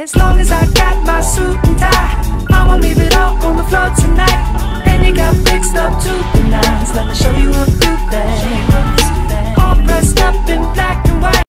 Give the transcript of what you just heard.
as long as I got my suit and tie, I won't leave it all on the floor tonight. And you got fixed up to the nines. Let me show you a few things.